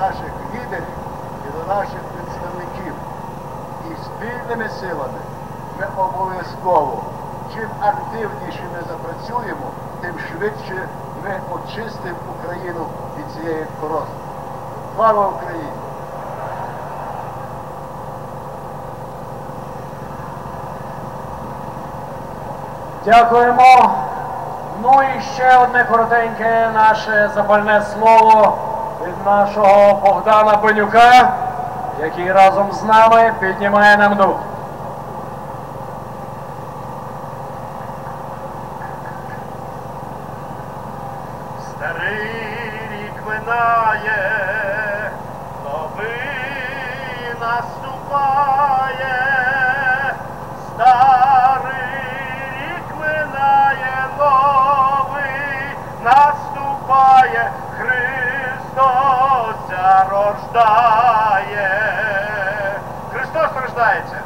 наших лідерів і до наших представників. І спільними силами ми обов'язково, чим активніше ми запрацюємо, тим швидше ми очистимо Україну від цієї корози. Слава Україні! Дякуємо. Ну і ще одне коротеньке наше запальне слово нашого Богдана Бенюка, який разом з нами піднімає нам дух. Старий рік минає, новий наступає, старий Христос рождає. Христос рождається.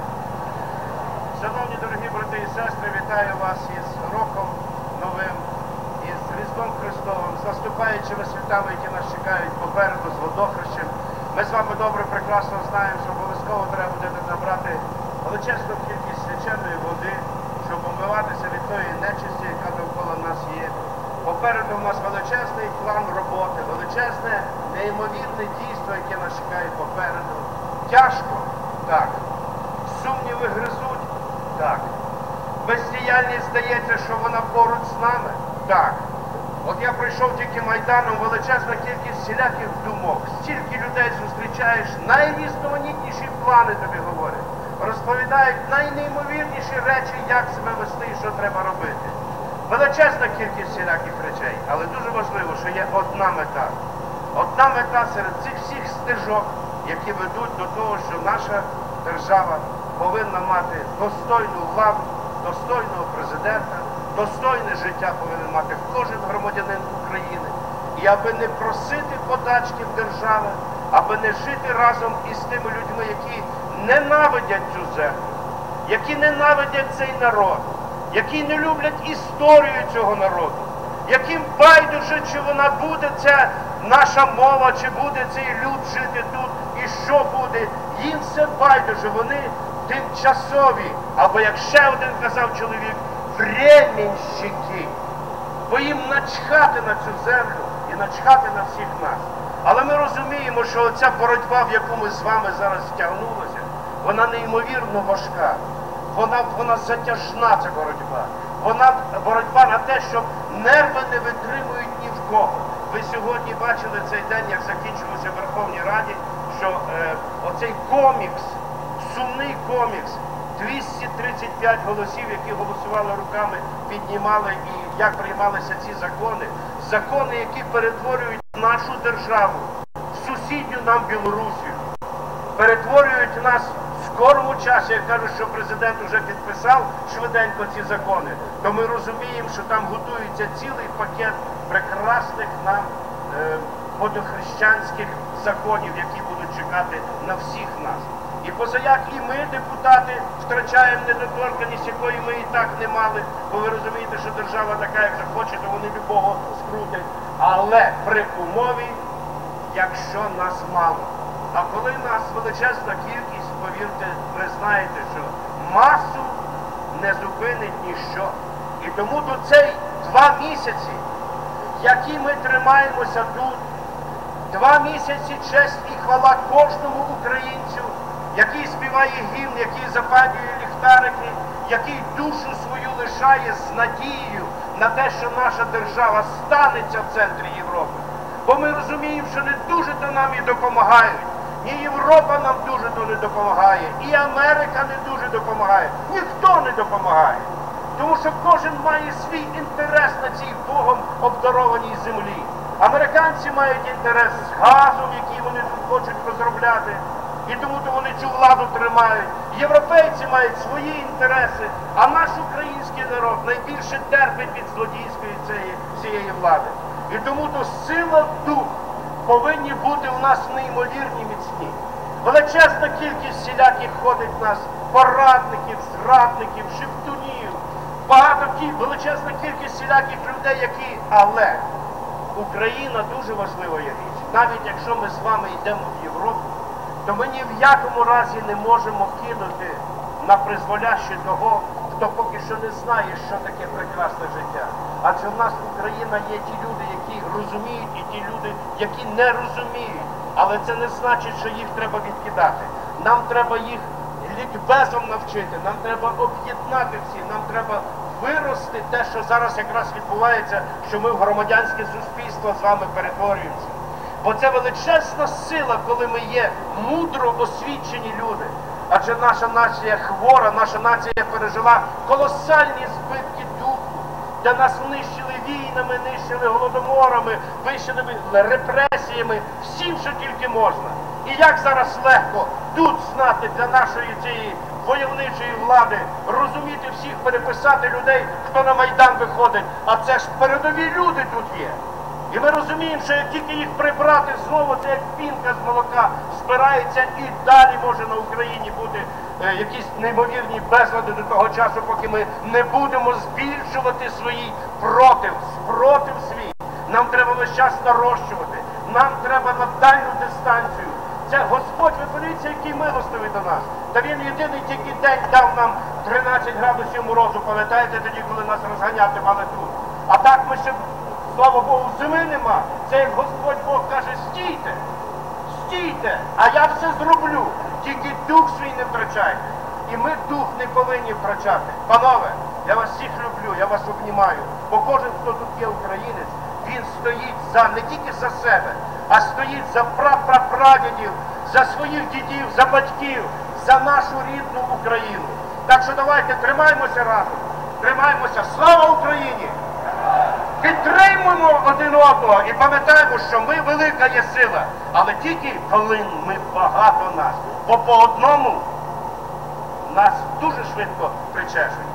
Шановні дорогі брати і сестри, вітаю вас із роком новим, із Різдвом Христовим, з наступаючими святами, які нас чекають попереду, з водохрещем. Ми з вами добре, прекрасно знаємо, що обов'язково треба буде набрати величезну кількість свяченої води, щоб омиватися від тої нечисті, яка довкола нас є. Попереду у нас величезний план роботи, величезне, неймовірне дійство, яке нас чекає попереду. Тяжко, так. Сумніви гризуть? Так. Бездіяльність здається, що вона поруч з нами? Так. От я пройшов тільки Майданом, величезна кількість всіляких думок. Стільки людей зустрічаєш, найрізноманітніші плани тобі говорять. Розповідають найнеймовірніші речі, як себе вести і що треба робити. Величезна кількість всіляких речей, але дуже важливо, що є одна мета. Одна мета серед цих всіх стежок, які ведуть до того, що наша держава повинна мати достойну владу, достойного президента, достойне життя повинен мати кожен громадянин України. І аби не просити подачки в держави, аби не жити разом із тими людьми, які ненавидять цю землю, які ненавидять цей народ, які не люблять історію цього народу, яким байдуже, чи вона буде, ця наша мова, чи буде цей люд жити тут, і що буде. Їм все байдуже, вони тимчасові, або як ще один казав чоловік, временщики. Бо їм начхати на цю землю і начхати на всіх нас. Але ми розуміємо, що ця боротьба, в яку ми з вами зараз втягнулися, вона неймовірно важка. Вона, вона затяжна, ця боротьба. Вона боротьба на те, щоб нерви не витримують ні в кого. Ви сьогодні бачили цей день, як закінчилося в Верховній Раді, що е, оцей комікс, сумний комікс, 235 голосів, які голосували руками, піднімали і як приймалися ці закони. Закони, які перетворюють нашу державу сусідню нам Білорусію перетворюють нас скорому часі, як кажуть, що президент вже підписав швиденько ці закони, то ми розуміємо, що там готується цілий пакет прекрасних нам е, водохрещанських законів, які будуть чекати на всіх нас. І позаяк і ми, депутати, втрачаємо недоторканість, якої ми і так не мали, бо ви розумієте, що держава така, як захоче, то вони любого скрутять. Але при умові, якщо нас мало. А коли нас величезна кількість, повірте, ви знаєте, що масу не зупинить ніщо. І тому до цей два місяці, які ми тримаємося тут, два місяці честь і хвала кожному українцю, який співає гімн, який запалює ліхтарики, який душу свою лишає з надією на те, що наша держава станеться в центрі Європи. Бо ми розуміємо, що не дуже то нам і допомагають. І Європа нам дуже не допомагає, і Америка не дуже допомагає. Ніхто не допомагає. Тому що кожен має свій інтерес на цій Богом обдарованій землі. Американці мають інтерес з газом, який вони тут хочуть розробляти, і тому то вони цю владу тримають. Європейці мають свої інтереси, а наш український народ найбільше терпить від злодійської цієї, цієї влади. І тому то сила дух повинні бути у нас неймовірні. Величезна кількість всіляких ходить в нас порадників, зрадників, шептунів, багато кі, величезна кількість всіляких людей, які, але Україна дуже важлива є річ. навіть якщо ми з вами йдемо в Європу, то ми ні в якому разі не можемо кинути на призволяще того, хто поки що не знає, що таке прекрасне життя. Адже в нас Україна є ті люди, які розуміють, і ті люди, які не розуміють. Але це не значить, що їх треба відкидати. Нам треба їх лікбезом навчити, нам треба об'єднати всі, нам треба вирости те, що зараз якраз відбувається, що ми в громадянське суспільство з вами перетворюємося. Бо це величезна сила, коли ми є мудро освічені люди. Адже наша нація хвора, наша нація пережила колосальні де нас нищили війнами, нищили голодоморами, вищили репресіями, всім, що тільки можна. І як зараз легко тут знати для нашої цієї войовничої влади, розуміти всіх, переписати людей, хто на Майдан виходить, а це ж передові люди тут є. І ми розуміємо, що як тільки їх прибрати знову, це як пінка з молока збирається і далі може на Україні бути е, якісь неймовірні безлади до того часу, поки ми не будемо збільшувати свій против, спротив свій. Нам треба весь час нарощувати, нам треба на дальню дистанцію. Це Господь, ви який милостивий до нас. Та він єдиний тільки день дав нам 13 градусів морозу, пам'ятаєте тоді, коли нас розганяти мали тут. А так ми ще Слава Богу, зими нема. Це як Господь Бог каже, стійте, стійте, а я все зроблю. Тільки дух свій не втрачайте. І ми дух не повинні втрачати. Панове, я вас всіх люблю, я вас обнімаю. Бо кожен, хто тут є українець, він стоїть за не тільки за себе, а стоїть за прапрапрадідів, за своїх дідів, за батьків, за нашу рідну Україну. Так що давайте тримаймося разом, тримаймося. Слава Україні! Підтримуємо один одного і пам'ятаємо, що ми велика є сила, але тільки коли ми багато нас. Бо по одному нас дуже швидко причешуть.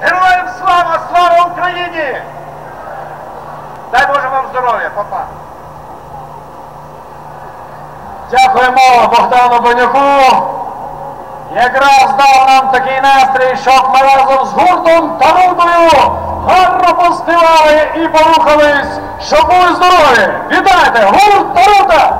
Героям слава! Слава Україні! Дай Боже вам здоров'я, папа! Дякуємо Богдану Бенюку. Якраз дав нам такий настрій, щоб ми разом з гуртом та Тарутою гарно поспівали і порухались, щоб були здорові. Вітайте! Гурт Тарута!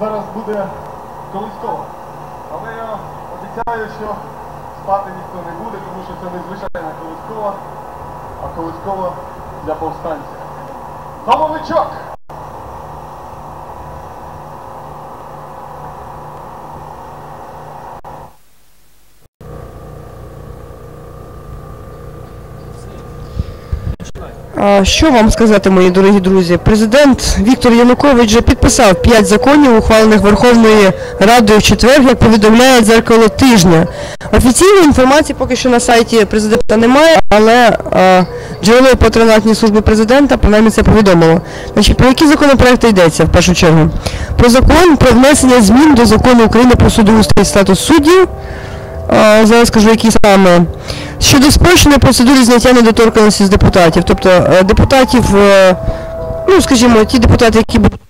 Зараз буде колискова. Але я обіцяю, що спати ніхто не буде, тому що це не звичайна колискова, а колискова для повстанців. Домовичок! А Що вам сказати, мої дорогі друзі? Президент Віктор Янукович вже підписав п'ять законів, ухвалених Верховною Радою в четвер, як повідомляє дзеркало тижня. Офіційної інформації поки що на сайті президента немає, але джерело патронатні служби президента принаймні це повідомило. Значить, про які законопроекти йдеться в першу чергу? Про закон про внесення змін до закону України про судоустрій і статус суддів. Зараз скажу, які саме. Щодо спрощеної процедури зняття недоторканості з депутатів. Тобто е, депутатів, е, ну скажімо, ті депутати, які будуть